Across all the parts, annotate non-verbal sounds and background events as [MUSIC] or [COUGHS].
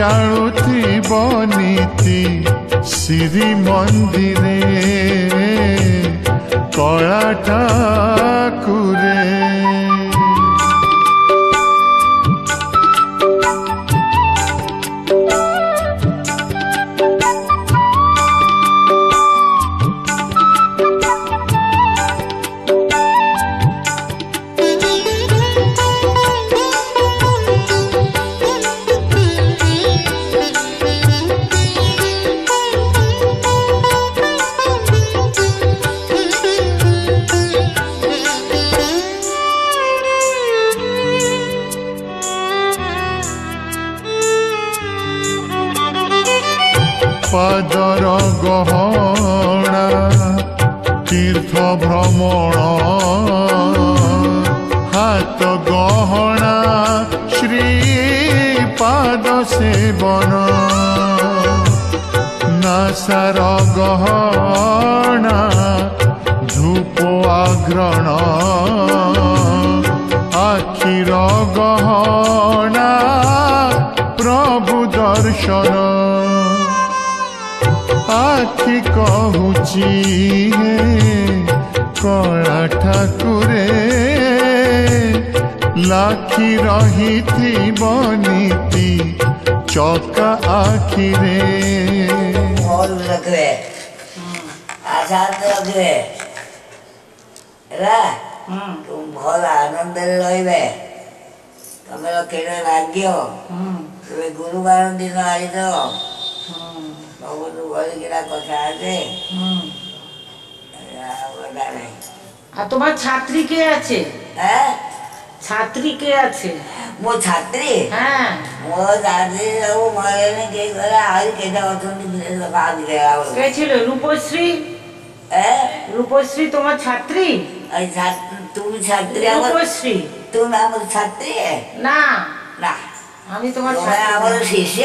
জাড়তি বনীতি শ্রী মন্দিরে কড়া ঠাকুরে পাদ সেবন নাসার গহনা ধূপ আগ্রণ আখির গহনা প্রভু দর্শন। আখি কহুচি কলা ঠাকুর ଠାକୁରେ ଲାଖି ରହିଥିବ ନୀତି ଚକା ଆଖିରେ ଭଲ ରଖିବେ ଆଶାନ୍ତ ରଖିବେ ହେଲା ହୁଁ ତୁମ ଭଲ ଆନନ୍ଦରେ ରହିବେ ତମେ ରଖିଲେ ଭାଗ୍ୟ ହୁଁ ତୁମେ ଗୁରୁବାର ଦିନ ଆଇଛ ହୁଁ ସବୁଠୁ ବଳିକିନା କଥା আছে হুম। ଆଉ କଥା ନାହିଁ আর তোমার ছাত্রী কে আছে হ্যাঁ ছাত্রী কে আছে। মো ছাত্রী? হ্যাঁ। ও ছাত্রী ও মরে কে করে? আর কে কেটা অতন্তি বিলে বাদ গেল। কে ছিল? রূপশ্রী? হ্যাঁ রূপশ্রী তোমার ছাত্রী? আই ছাত্রী তুমি ছাত্রী আমার রূপশ্রী। তুমি আমার ছাত্রী? না। না। আমি তোমার ছাত্রী। আমার শিষ্য।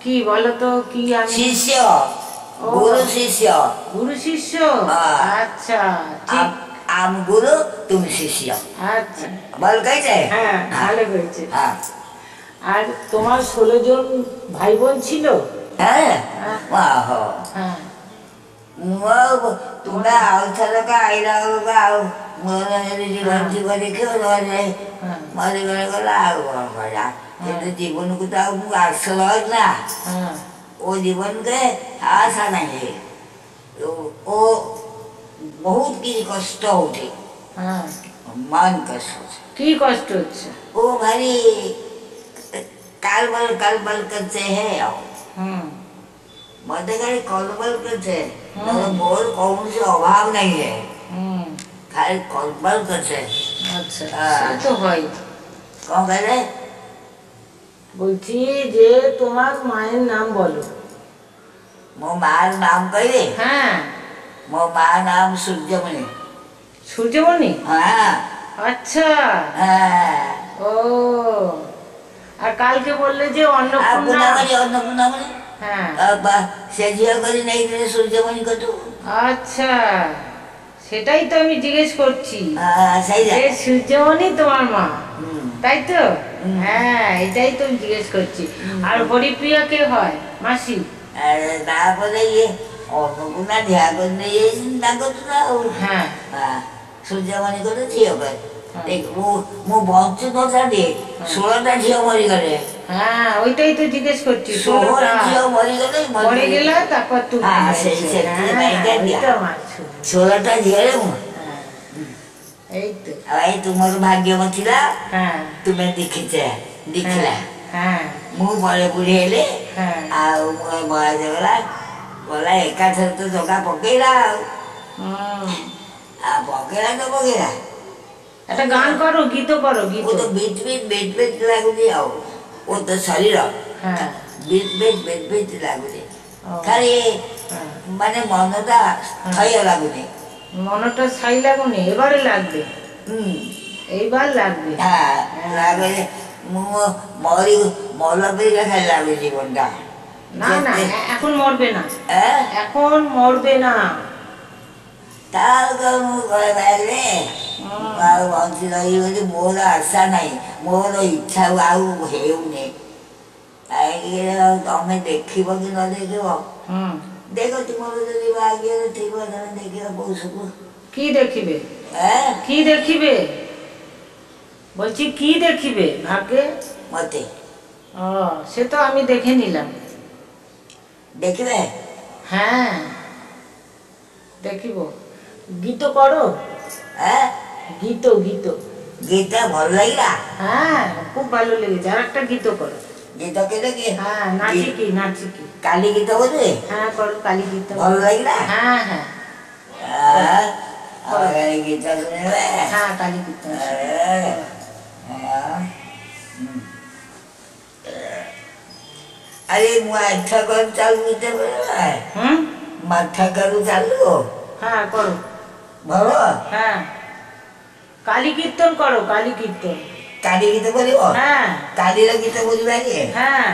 কি বলো তো কি আমি শিষ্য। গুরু শিষ্য। গুরু শিষ্য? হ্যাঁ। আচ্ছা ঠিক। আমগুলো তুমি শিশিও আচ্ছা। ভালো গাইছে হ্যাঁ ভালো হয়েছে। হ্যাঁ, হ্যাঁ, হ্যাঁ। আর তোমার ষোলো জন ভাই বোন ছিল? হ্যাঁ। হ্যাঁ।, হ্যাঁ। তোমরা জীবন জীবনে কেউ আর আসল না। ও জীবনকে আশা নাই। ও वो बहुत की कष्ट होती হ্যাঁ मान कष्ट होती কি কষ্ট হচ্ছে वो भारी कालबल कालबल करते हैं और হুম मध्य खाली कलबल करते हैं हाँ। तो बोल कौन से अभाव नहीं है হুম खाली कलबल करते हैं আচ্ছা হ্যাঁ। সে তো হয় कौन कह रहे বলছি যে তোমার মায়ের নাম বলো मो मार नाम कहे হ্যাঁ মো মা নাম সূর্যমণি সূর্যমণি হ্যাঁ আচ্ছা হ্যাঁ ও আর কালকে বললে যে অন্নপূর্ণা হ্যাঁ সূর্যমণি আচ্ছা সেটাই তো আমি জিজ্ঞেস করছি সূর্যমণি তোমার মা তাই তো হ্যাঁ এটাই তো আমি জিজ্ঞেস করছি আর হরিপ্রিয়া কে হয়? মাসি তারপরে ইয়ে অতগুণা ধ্যান করলে এই চিন্তা সূর্যমণি করে ঝিও মরি তোমার ভাগ্যবতী তুমি দেখিছে দেখলা। মু বড় বুড়ি হলে আর মরা যাবে બોલા એકાથર તો ધોકા પકેલા આ પકેલા તો પકેલા একটা গান করো গীত করো গীত ও তো বিট বিট বিট বিট লাগুনি আও ও তো শরীর হ্যাঁ বিট বিট বিট বিট লাগুনি খালি মানে মনটা ছাইয়া লাগুনি মনটা ছাই লাগুনি এবারে লাগবে হুম এইবার লাগবে হ্যাঁ লাগবে মরি মৌলবী লেখা লাগবে জীবনটা না না এ- এখন মরবে না হ্যাঁ এখন মরবে না তাও ମୁଁ କହିପାରିଲେ ହଁ। ଆଉ ବଞ୍ଚି ରହିବି ବୋଲି ମୋର ଆଶା ନାହିଁ ମୋର ଇଚ୍ଛା ଆଉ ହେଉନି କାହିଁକି ନା ତମେ ଦେଖିବ କି ନ ଦେଖିବ হুম ଦେଖ ତୁମର ଯଦି ଭାଗ୍ୟରେ ଥିବ ତମେ ଦେଖିବ ପୌଷକୁ কি দেখিবে হ্যাঁ কি দেখিবে বলছি কি দেখিবে ভাগ্যে মতে ও সে তো আমি দেখে নিলাম দেখবে? হ্যাঁ। দেখিব। গীত করো হ্যাঁ। গীত গীত। গীতা ভালো লাগিলা? হ্যাঁ খুব ভালো লেগেছে। আর একটা গীত করো গীত কেটে কি হ্যাঁ নাচি কি নাচি কি কালী গীত বলবে? হ্যাঁ করো কালী গীত। ভালো লাগিলা? হ্যাঁ হ্যাঁ। হ্যাঁ। কালী গীতা শুনবে? হ্যাঁ কালী গীতা। হ্যাঁ।, হ্যাঁ। আরে মাথা গরম চালু নিতে পারে হুম? মাথা গরম চালু হ্যাঁ করো। বলো হ্যাঁ। কালী কীর্তন করো কালী কীর্তন। কালী গীতে বলিব হ্যাঁ। কালীরা গীতে বলি লাগে হ্যাঁ।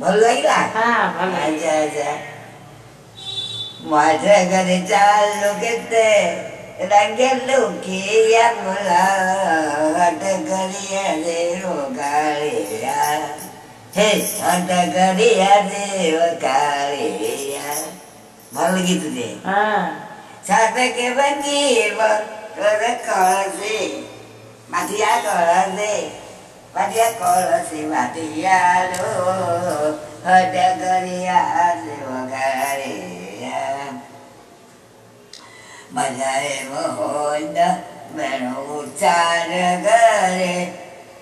ভালো লাগিলা? হ্যাঁ ভালো আচ্ছা আচ্ছা। মাথা গরে চাল লোকেতে रंगे लुकी या मुला हट करिया ಹೇ ಅಂತ ಕರಿಯ ದೇವ ಕಾಳಿಯ ಮಲಗಿದ್ದೆ ಸಾಧಕ್ಕೆ ಬಂದಿ ಭಕ್ತರ ಕಳಸಿ ಮತಿಯ ಕಳಸಿ ಮತಿಯ ಕಳಸಿ ಮತಿಯಾಲು ಹಠ ಕರಿಯ ದೇವ ಕಾಳಿಯ ಮಜಾಯ ಮೋಹನ ಬೆಣ ಉಚ್ಚಾರ ಕರೆ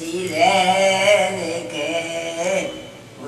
Silene che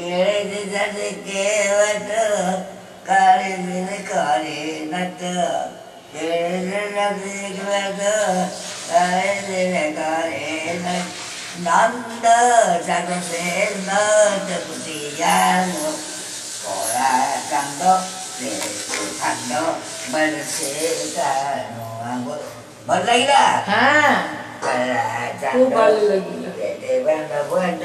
ಕೇಳಿದರೆ ಕೇವಟ ಕಾರಿದಿನ ಕಾರಿನಟ ಕೇಳಿದ ಕಾರಿದಿನ ಕಾರಿನ ನಂದ ಜಗಸೇನ ಜಗುತಿಯನ್ನು ಹೋರಾಟಂದ ತಂದ ಬಡಿಸಿದನು ಹಾಗೂ ಬರ್ಲಾಗಿಲ್ಲ ಹಾ ಬರ್ಲಾಗಿಲ್ಲ ದೇವೇಂದ್ರ ಬಂದ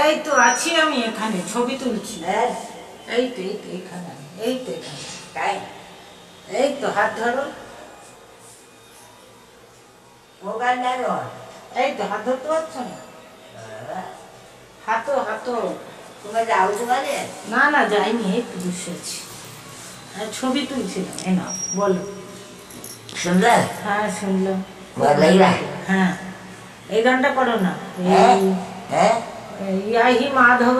এই তো আছি আমি এখানে ছবি তুলছি। এই তো এই তো এখানে এই তো এখানে। এই তো হাত ধরো। এই তো হাত ধরতে পারছ না? হাতো হাতো তুমি যাওছো মানে না না যাইনি এই তো হ্যাঁ ছবি তুলছিলাম এই না বলো। সুন্দর? হ্যাঁ শুনলাম হ্যাঁ। এই গানটা করো না হ্যাঁ এই- হ্যাঁ এই ইয়াহি মাধব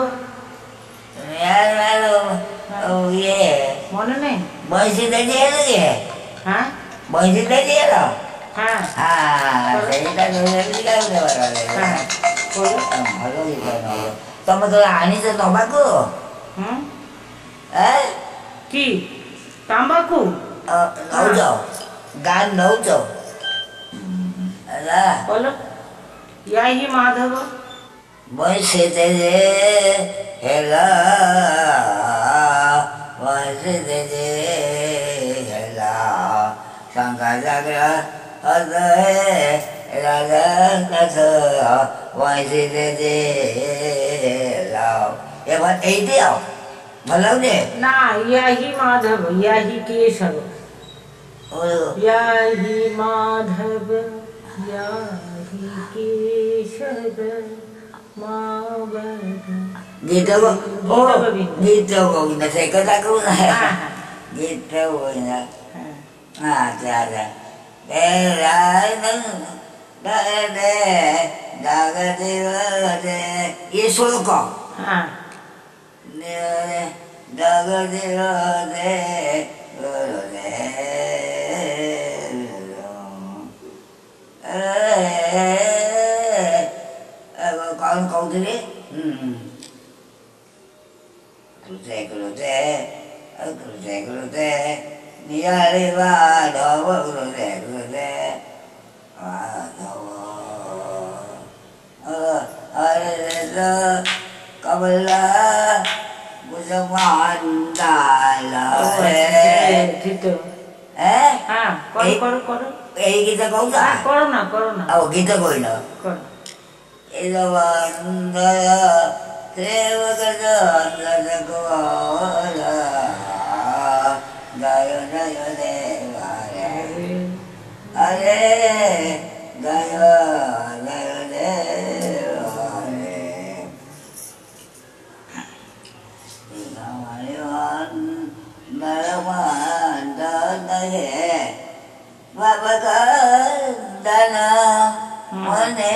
ইয়ে মনে নেই বয়সিতে দিয়ে দিয়ে হ্যাঁ বয়সিতে দিয়ে দাও হ্যাঁ হ্যাঁ ସେଇଟା ଗାଉଲେ হ্যাঁ করো ଭଲ ଗୀତ ନବ ତମେ ତ या ही माधव। वैसे तेरे हेला वैसे तेरे हेला। संकाल ग्रह अद वैसे तेरे लाओ ये बात यही दे आओ भलाव ने? ना यही माधव यही केशव। या ही माधव या ही Keshav. gitu bu oh gitu bu saya kata aku lah gitu bu ya nah ada ada ये सुल को हाँ दगदे रोदे रोदे रोदे con con cứ biết ừ. 그러세 그러세 아 그러세 그러세 니아리 봐 너와 그러세 그러세 아 너와 어 아래서 까불라 무서워한 달라세 에? 아, 걸어 걸어 걸어. 에 기타 거기서? 아, 걸어 나 걸어 나. 아, 기타 거기나. 걸어. ಇಲ್ಲವಾಂದಯ ಸೇವಕದ ಅಲ್ಲದಗೋಲ ಗಯ ನಯ ದೇವಾಯ ಅರೇ ಗಯ ನಯ ದೇವಾಯ ಮರವಾದ ನಯೇ ಭಗದನ ಮನೇ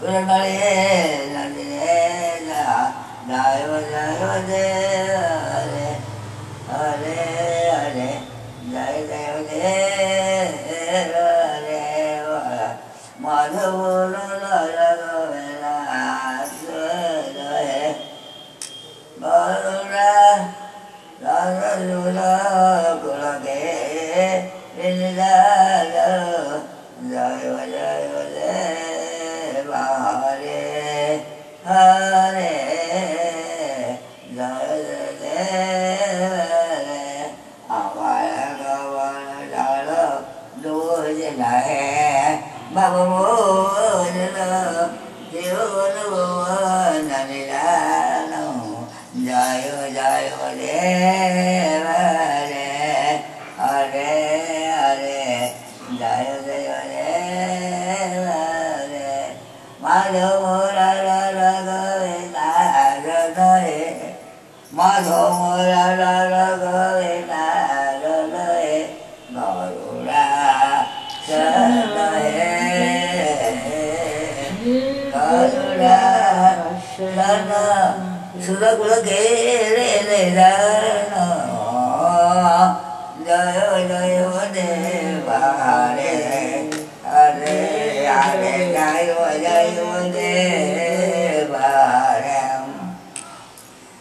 Kurabari, Nadine, Nadine, Nadine, Nadine, Nadine, Nadine, ma thu mu la la la cơ vi na lơ lơ e mờ lu la sơ lơ e cơ lu la lơ lơ sư lơ lơ kế lê lê la lơ đời ơi đời ơi đề bà đề à đề à đề cái rồi đời ơi đề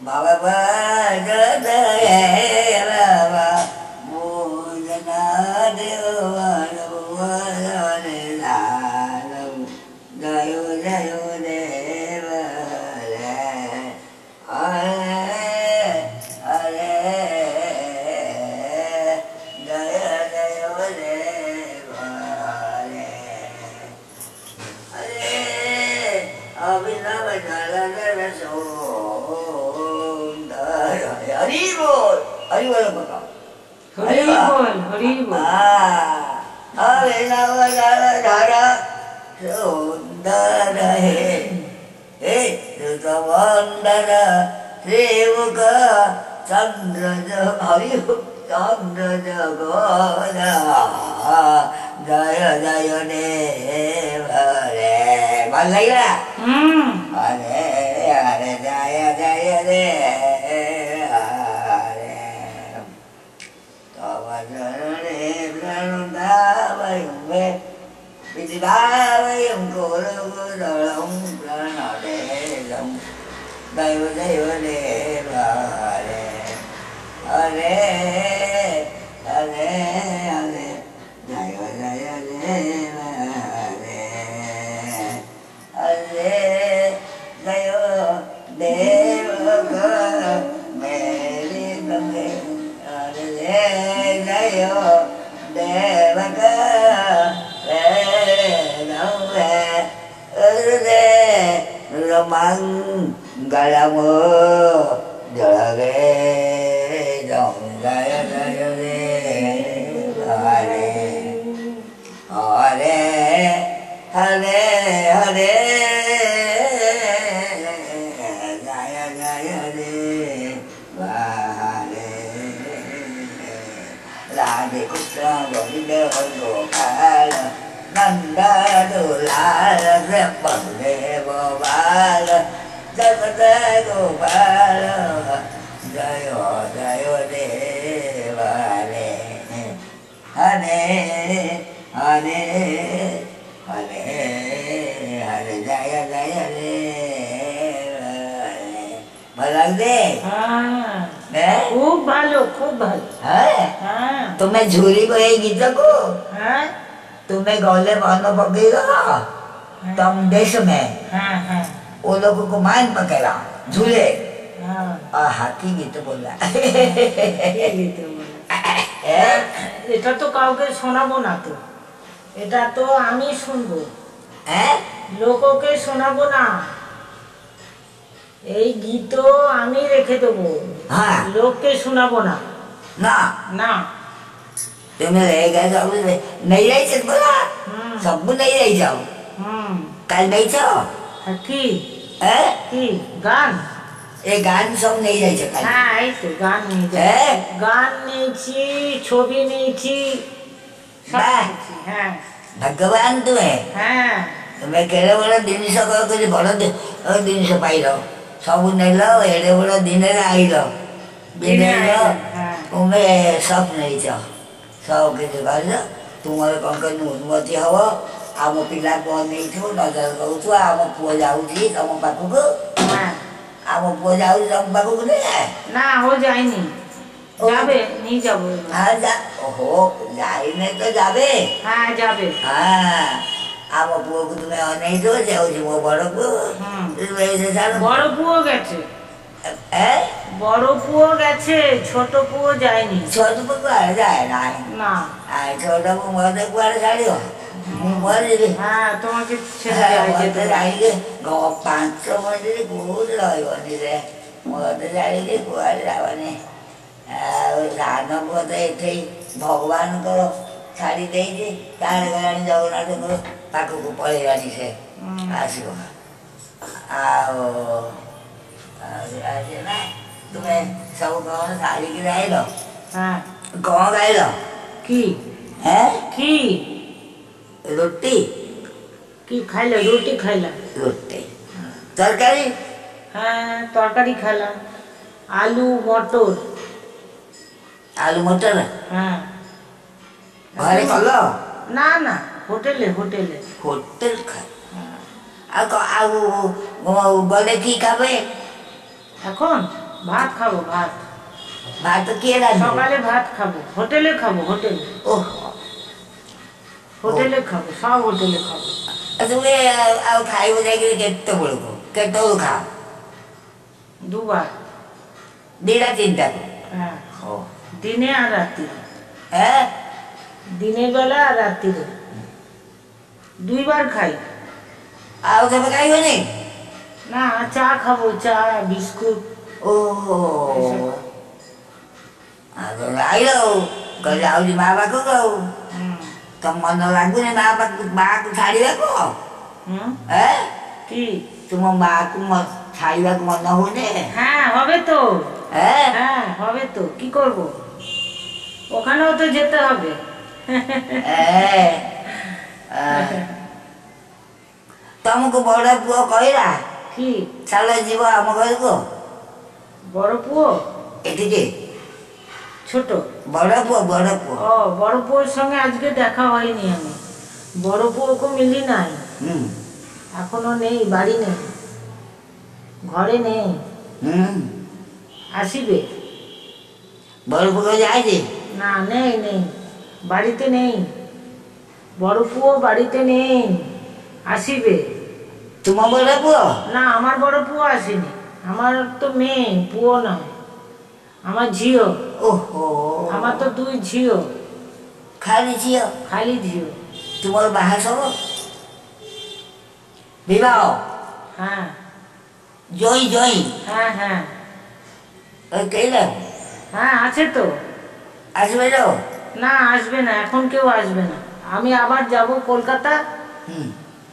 Baba olivo. Ah, olha lá, olha lá, olha lá. Sunda da he, he, Sudavanda da Sevuka, Chandra da Hayu, Chandra da Goda, Daya Daya Deva Re. Bạn lấy ra. Ừ. Hare Hare Daya Daya Deva. về. Vì thì ba với ông cụ rồi là ông là nó để ông đây với đây với để và để ở để ở để. mangalamo jolage dong gaya gaya hare hare hare hare gaya gaya hare hare la de kusra gori de hondo kala नंद दुलाल खूब भालो खूब भालो हाँ।, हाँ। तो तुम्हें झूली को एक गीत को हाँ। तुम्हें गौले मानो पकड़ेगा तो हम देश में वो लोगों को मान पकड़ा झूले। और हाथी गीत बोला। [LAUGHS] এটা তো কাউকে শোনাবো না তো। এটা তো আমি শুনব। হ্যাঁ লোককে শোনাবো না। এই গীত আমি রেখে দেবো। হ্যাঁ। লোককে শোনাবো না। না। না। 그러면 애가 매일 했었구나. 전부 내일이죠. 깔매죠. 기. 에? 기. 간. 예, 간성 내일이죠. 간. 아, 이스 간이죠. 에? 간이지, 조빈이지. 마. ભગવાન તું હે તમે કેળે બોલા દિનસ કઈ ભલ દિનસ પાઇલ ସବୁ ନେଲ ଏଡ଼େ ବଡ଼ ଦିନରେ ଆଇଲ ଦିନେ ତୁମେ ସବ୍ ନେଇଛ સાવ કે છે ભાઈ તું હવે પંકજનું ઉન્મતિ હવો આમાં પીલા કોણ નહીં છું નજર કહું છું આમાં પોજ આવું છે તમે પાકું કહો આમાં પોજ આવું છે તમે પાકું નહીં ના હો જાય નહીં যাবে নিয়ে যাবো হ্যাঁ যা ও যাইনে তো যাবে হ্যাঁ যাবে হ্যাঁ আমার পুয়োকে তুমি অনেক দোষ বড় পুয়ো বড় পুয়ো গেছে হ্যাঁ বড় পুয়ো গেছে ছোট পুয়ো যায়নি ଛୋଟ ପୁଅ କୁଆଡ଼େ ଯାଏ ନାହିଁ না ଆଉ ଛୋଟ ପୁଅ ମତେ କୁଆଡ଼େ ଛାଡ଼ିବ ମୁଁ ମରିବି হ্যাঁ তোমাকে ছেড়ে হ্যাঁ, যায় ମତେ যেতে হবে। ଜାଣିକି ଗ- ପାଞ୍ଚ ମିନିଟ୍ କୋଉଠି ରହିବନି ରେ ମତେ ଜାଣିକି କୁଆଡ଼େ ଯାବନି ଆଉ ସାନ ପୁଅ ତ ଏଠି ଭଗବାନଙ୍କର ଛାଡ଼ି ଦେଇଛି କାଳେ ଗଲାଣି ଜଗନ୍ନାଥଙ୍କ ପାଖକୁ ପଳେଇଲାଣି ସେ ହୁଁ। ଆସିବ ଆଉ तुम्हें सब गाँव साड़ी की रहे लो। हाँ। गाँव गए लो। की? है? की? रोटी। की खाइला? रोटी खाइला। रोटी। तरकारी? हाँ तरकारी खाला आलू मटर। आलू मटर? हाँ। घरे खालो? ना ना হোটেলে হোটেলে হোটেল খাই আর গলে কি খাবে এখন ভাত খাব ভাত। ভাত কে রাখবে সকালে ভাত খাব হোটেলে খাব হোটেলে। ও হোটেলে খাব সব হোটেলে খাব। তুমি আর খাইব যাইকি কেটে বলব। কেটেও খাও দুবার। দুইটা তিনটা। হ্যাঁ। দিনে আর রাত্রি। হ্যাঁ? দিনের বেলা আর রাত্রিরে দুইবার খাই। আর খাবে খাইবে না চা খাব চা biscuit. oh à, rồi lại đâu rồi lậu thì ba ba cứ đâu còn mọi người làm cái này ba ba ba cũng thay đi đấy không হ্যাঁ কি তোমার মা তোমার ছাইবা তোমার না হবে হ্যাঁ হবে তো হ্যাঁ হ্যাঁ হবে তো কি করব ওখানেও তো যেতে হবে তোমাকে বড় পুয়া কইরা কি চালে যাব আমার ঘরকে বড় পুয়ো? এদিকে। ছোট? বড় পুয়ো বড় পুয়ো। ও বড় পুয়োর সঙ্গে আজকে দেখা হয়নি আমি। বড় পুয়োকে মিলি নাই। হুম। এখনও নেই বাড়ি নেই। ঘরে নেই। হুম। আসিবে? বড় পুয়ো যায় রে। না নেই নেই। বাড়িতে নেই। বড় পুয়ো বাড়িতে নেই। আসিবে? তোমার বড় পুয়ো? না আমার বড় পুয়ো আসেনি। আমার তো মেয়ে পুয়ো না। আমার ঝিও। ওহো। আমার তো দুই ঝিও। খালি ঝিও? খালি ঝিও। তোমার বাহা সব? বিবাহ? হ্যাঁ। জয় জয়। হ্যাঁ হ্যাঁ। ওই কেলা হ্যাঁ আছে তো। আসবে না আসবে না। এখন কেউ আসবে না। আমি আবার যাব কলকাতা। হুম।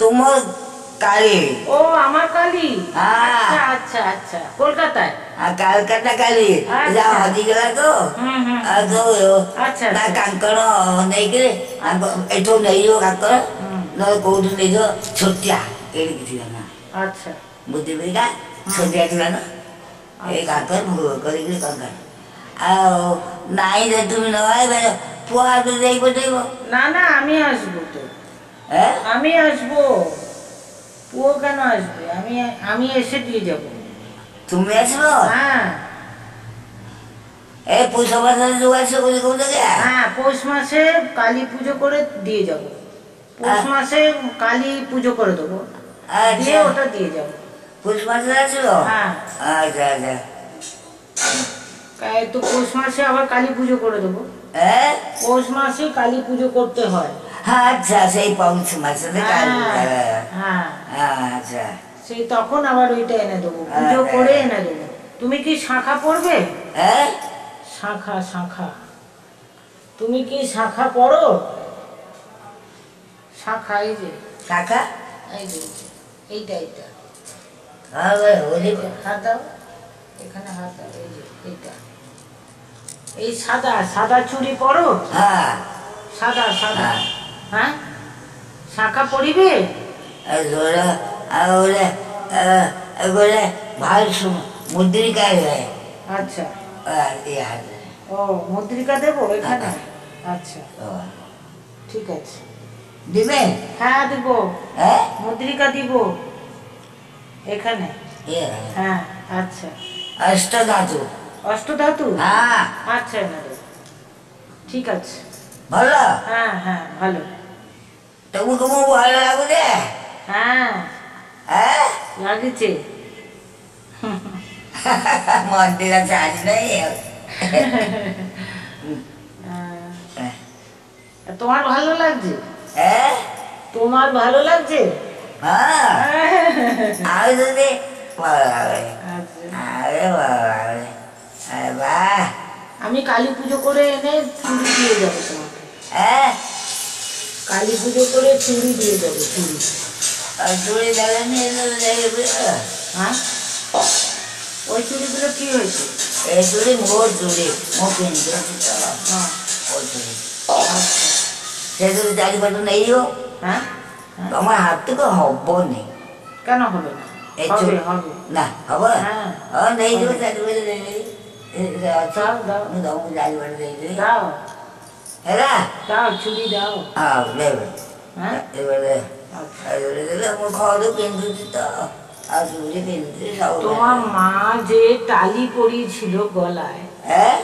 ତୁମ କାଳୀ ও আমার কালি হ্যাঁ। আচ্ছা আচ্ছা আচ্ছা কলকাতায় ଆଉ କାଲକାଟା କାଳୀ ଆଚ୍ଛା। ଯା ହଜିଗଲା ତ হুম হুম ଆଉ ଯୋଉ ଆଚ୍ଛା, ତା ଆଚ୍ଛା। କାଙ୍କଣ ନେଇକିରି ଆଙ୍କ- ଏଠୁ ନେଇଯିବ କାଙ୍କଣ ହୁଁ। ନହେଲେ କୋଉଠୁ ନେଇଯିବ ଛୋଟିଆ ଏଇଠି ଥିଲା ନା আচ্ছা ବୁଦ୍ଧିବିକା ଛୋଟିଆ ଥିଲା ନା ଏଇ କାଙ୍କଣ ଭୋଗ କରିକିରି କାଙ୍କଣ ଆଉ ନାଇଁ ଯେ তুমি ନ ଆଇବେ ପୁଅ ହାତ ଦେଇ ପଠେଇବ না না আমি আসবো তো হ্যাঁ? আমি আসব। পুয়ো কেন আসবে? আমি আমি এসে দিয়ে যাব। তুমি আসব হ্যাঁ। এই পৌষ মাসে যোগাযোগ করে কোন হ্যাঁ পৌষ মাসে কালী পুজো করে দিয়ে যাব। পৌষ হ্যাঁ। মাসে কালী পুজো করে দেবো। আচ্ছা। দিয়ে ওটা দিয়ে যাব। পৌষ মাসে আসব হ্যাঁ। আচ্ছা আচ্ছা। তো পৌষ মাসে আবার কালী পুজো করে দেবো। হ্যাঁ? পৌষ মাসে কালী পুজো করতে হয়। আচ্ছা সেই পৌষ মাসে হ্যাঁ হ্যাঁ। আচ্ছা সেই তখন আবার ওইটা এনে দেবো পুজো হ্যাঁ। করে এনে দেবো। তুমি কি শাখা পড়বে? শাখা শাখা। তুমি কি শাখা পড়ো? শাখা এই যে। কাকা এই যে এই যে, এইটা এইটা। হাত দাও। এখানে হাত দাও এই যে এইটা। এই সাদা সাদা চুড়ি পরো? হ্যাঁ। সাদা সাদা। হ্যাঁ। হ্যাঁ শাখা পড়িবে? আর ওরে এগুলো ভালো মুদ্রিকা হয় আচ্ছা। ও মুদ্রিকা দেবো এখানে আচ্ছা। ও, ঠিক আছে। দিবে? হ্যাঁ দিব। হ্যাঁ? মুদ্রিকা দিব। এখানে? হ্যাঁ আচ্ছা। অষ্টধাতু। অষ্টধাতু? হ্যাঁ। আচ্ছা ঠিক আছে। ভালো? হ্যাঁ হ্যাঁ ভালো। তোমাকে ভালো লাগুছে হ্যাঁ হ্যাঁ লাগছে মন্দির নেই আহ, তোমার ভালো লাগছে হ্যাঁ তোমার ভালো লাগছে যদি বাহ আমি কালী পুজো করে এনে দিয়ে যাব তোমাকে হ্যাঁ কালী পুজো করে চুরি দিয়ে যাবে চুরি আর জোরে দাঁড়ানি হ্যাঁ ওই চুরিগুলো কী হয়েছে এই জোরে মোর জোরে মোকে হ্যাঁ ওই চুরি সে যদি দাঁড়িয়ে পারতো না এইও হ্যাঁ আমার হাত থেকে হব নেই কেন হবে না এই চুরি হবে না হবে হ্যাঁ নেই দাঁড়িয়ে দাও দাও দাও দাঁড়িয়ে দাও হ্যাঁ দাও হ্যাঁ এবারে তোমার মা যে টালি পরিয়েছিল গলায় হ্যাঁ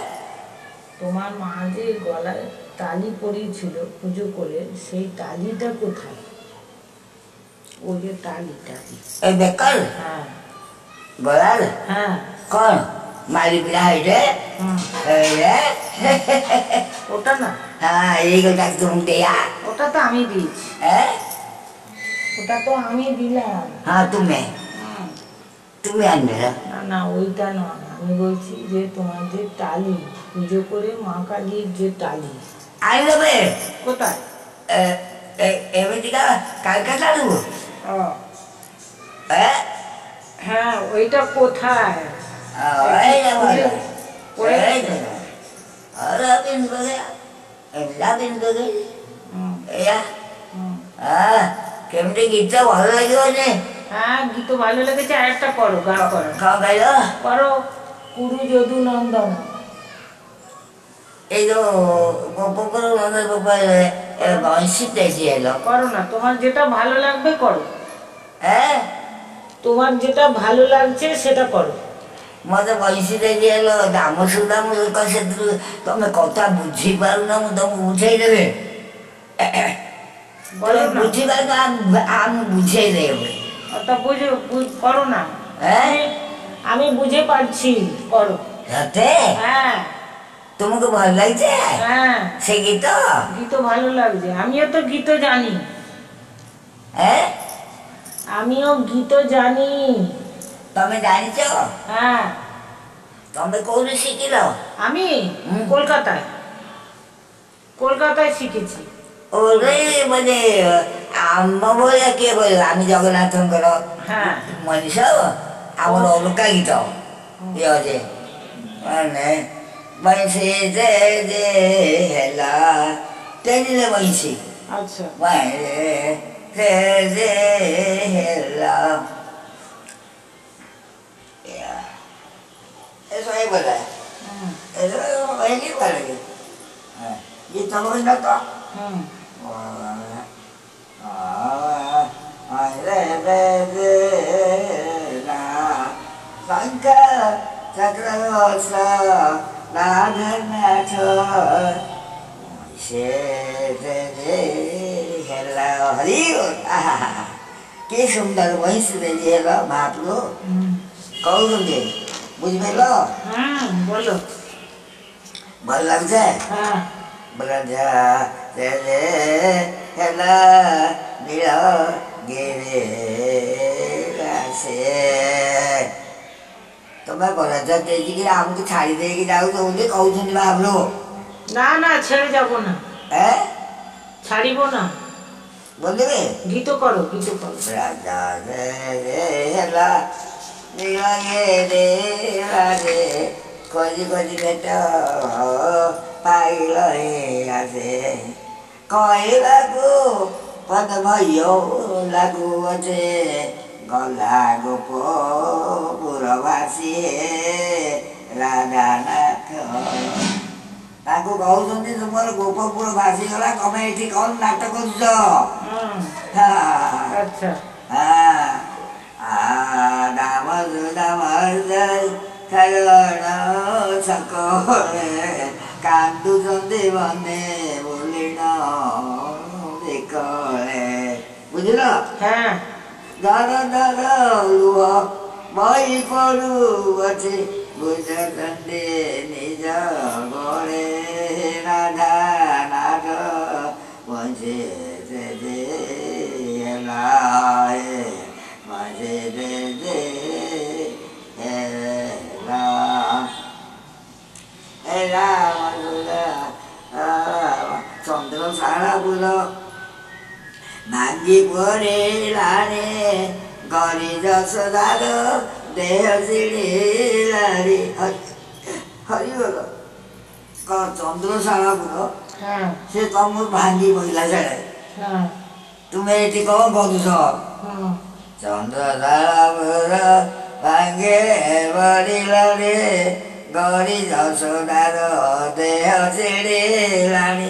তোমার মা যে গলায় তালি পরিয়েছিল পুজো করে সেই টালিটা কোথায় যে বেকার হ্যাঁ হ্যাঁ ওটা না হ্যাঁ এইগুলো একদম ওটা তো আমি দিয়েছি। হ্যাঁ? ওটা তো আমি দিলাম। হ্যাঁ তুমি? না না ওইটা নয় আমি বলছি যে তোমার যে টালি পুজো করে মা কালীর যে টালি। আই দেবে কোথায়? এমনিটা কালকে টালু? হ্যাঁ ওইটা কোথায়? ওই এয়া হ্যাঁ কেমনি গীতটা ভালো লাগে মানে হ্যাঁ গীত ভালো লেগেছে আর একটা করো গান করো গাইলো করো কুরু যদু নন্দন এই তো গোপকর নন্দন গোপাল বংশীতে এলো করো না তোমার যেটা ভালো লাগবে করো হ্যাঁ তোমার যেটা ভালো লাগছে সেটা করো ମୋତେ ବୈଶୀରେ ଯିଏ ଦାମ ସୁଦ୍ଧା ମୁଁ ସେଥିରୁ ତମେ କଥା ବୁଝିପାରୁନ ମୁଁ ତମକୁ ବୁଝେଇ ଦେବେ [COUGHS] ବୁଝିପାରୁନ আমি বুঝেই দেবে আমি বুঝে পারছি করো তোমাকে ভালো লাগছে সে গীত গীত ভালো লাগছে আমিও তো গীত জানি হ্যাঁ আমিও গীত জানি তুমি জানিছ হ্যাঁ। তুমি কোথায় শিখিল আমি কলকাতায় কলকাতায় শিখেছি আমি জগন্নাথঙ্কর মনীষ আমার অলকা গীত ইয়ে মানে যে যে হেলা টেনিলে বংশী আচ্ছা যে হেলা स्वयं बताया वही नहीं बता लगे ये समझ ना था शंख चक्रदोष नाधन हरी के सुंदर वहीं से ले महाप्रभु कौन देव बुझ में लो हाँ बोलो भल लग जाए हाँ ब्रजा चले हला बिलो गिरे से तो मैं बोला था तेज़ी की आम की छाड़ी देगी जाऊ तो उनके कहू सुन बाप लो ना ना छेड़ जाबो ना है গীত করো গীত করো। রাজা রে রে হেলা ହେଲା ନୀଳ ଗିରି ଆସେ ଖୋଜି ଖୋଜି ଭେଟ ପାଇଲ ଆସେ କହିବାକୁ ପଦ ଭୟ ଲାଗୁଅଛେ ଗଲା ଗୋପ ପୁରବାସୀ ରାଧାନାଥ ତାଙ୍କୁ କହୁଛନ୍ତି ତୁମର ଗୋପପୁର ଭାସିଗଲା ତମେ ଏଠି କ'ଣ ନାଟ କରୁଛ డమరు డమరుదల్ కరోనా సకోరే కాంతు సంది వందే బులిన దికోరే বুঝলো হ্যাঁ দাদা দাদা লুয়া বাই পড়ু আছে বুঝা কান্দে নিজ ঘরে রাধা নাগ বঞ্চে भाग्यी भोरे लाने गरे जस दादो देह सिडी लाने हरि बोल। क चन्द्र सागा भुल से त म भाग्यी भइला छ हैन तुमे यति क बन्दु छ हैन चन्द्र दादा भोरे भागे भोरे लाने गरे जस दादो देह सिडी लाने